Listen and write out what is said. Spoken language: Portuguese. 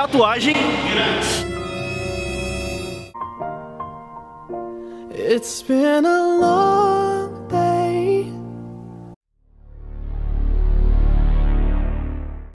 tatuagem. It's been a long